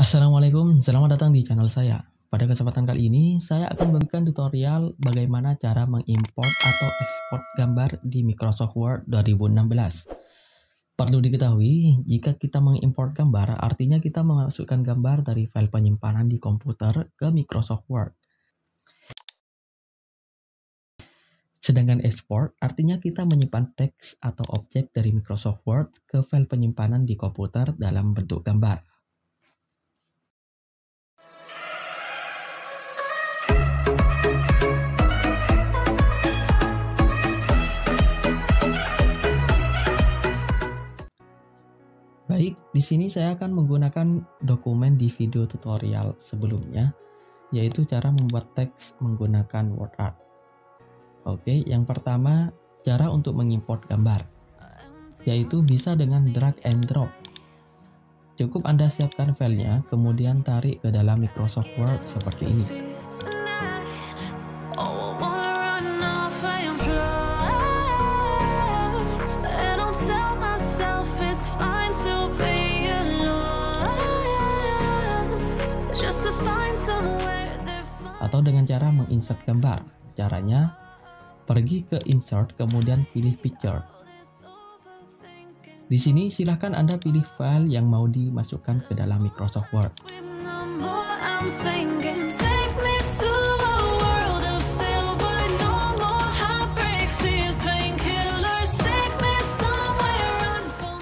Assalamualaikum, selamat datang di channel saya. Pada kesempatan kali ini, saya akan memberikan tutorial bagaimana cara mengimport atau ekspor gambar di Microsoft Word 2016. Perlu diketahui, jika kita mengimport gambar, artinya kita memasukkan gambar dari file penyimpanan di komputer ke Microsoft Word. Sedangkan export artinya kita menyimpan teks atau objek dari Microsoft Word ke file penyimpanan di komputer dalam bentuk gambar. Di sini saya akan menggunakan dokumen di video tutorial sebelumnya, yaitu cara membuat teks menggunakan WordArt. Oke, yang pertama cara untuk mengimport gambar, yaitu bisa dengan drag and drop. Cukup Anda siapkan filenya, kemudian tarik ke dalam Microsoft Word seperti ini. Atau dengan cara menginsert gambar. Caranya, Pergi ke Insert, kemudian pilih Picture. Di sini silahkan Anda pilih file yang mau dimasukkan ke dalam Microsoft Word.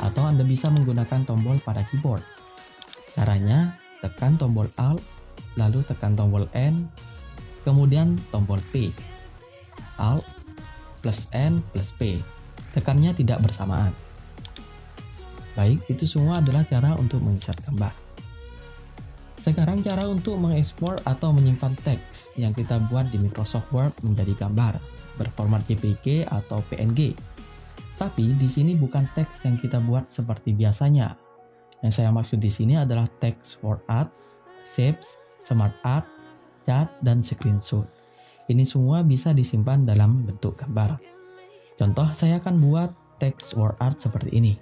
Atau Anda bisa menggunakan tombol pada keyboard. Caranya, tekan tombol Alt, lalu tekan tombol N, kemudian tombol P. Alt, plus N plus P. Tekannya tidak bersamaan. Baik, itu semua adalah cara untuk menginsert gambar. Sekarang cara untuk mengekspor atau menyimpan teks yang kita buat di Microsoft Word menjadi gambar berformat JPG atau PNG. Tapi di sini bukan teks yang kita buat seperti biasanya. Yang saya maksud di sini adalah teks Word Art, Shapes, Smart Art, Chat, dan Screenshot. Ini semua bisa disimpan dalam bentuk gambar. Contoh, saya akan buat teks word art seperti ini.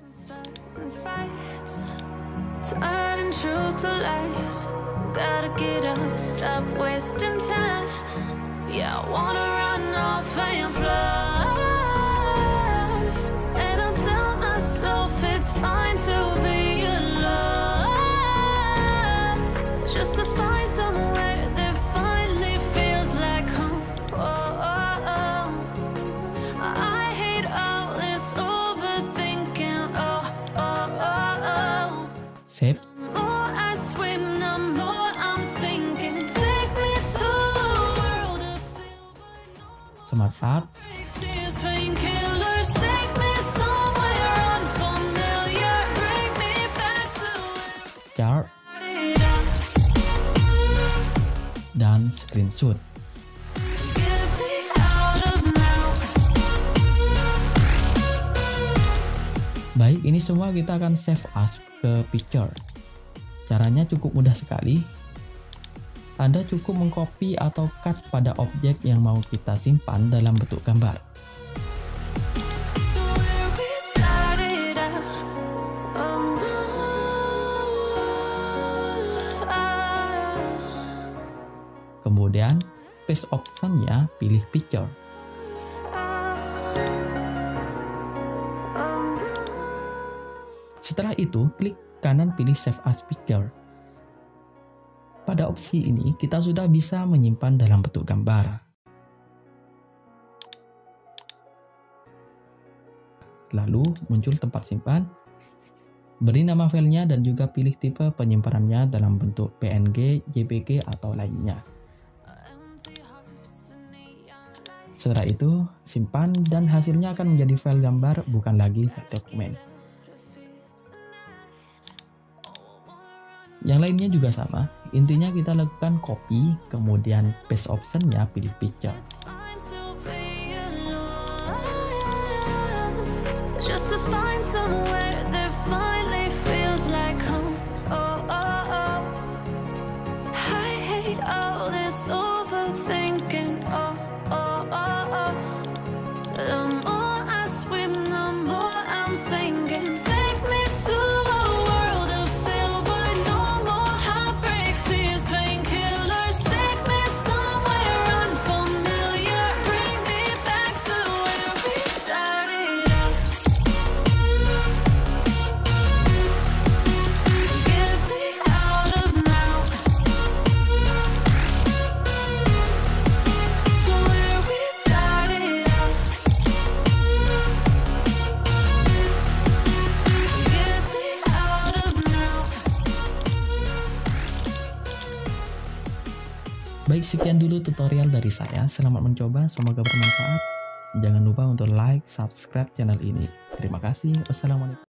Save. Smart Parts. Chart. Dan screenshot. Ini semua kita akan save as ke picture. Caranya cukup mudah sekali. Anda cukup mengcopy atau cut pada objek yang mau kita simpan dalam bentuk gambar. Kemudian, paste optionnya pilih picture. Setelah itu, klik kanan pilih Save as Picture. Pada opsi ini, kita sudah bisa menyimpan dalam bentuk gambar. Lalu muncul tempat simpan, beri nama filenya dan juga pilih tipe penyimpanannya dalam bentuk PNG, JPG, atau lainnya. Setelah itu, simpan dan hasilnya akan menjadi file gambar bukan lagi file dokumen. Yang lainnya juga sama, intinya kita lakukan copy, kemudian paste optionnya pilih picture. Baik, sekian dulu tutorial dari saya. Selamat mencoba, semoga bermanfaat. Jangan lupa untuk like, subscribe channel ini. Terima kasih. Wassalamualaikum.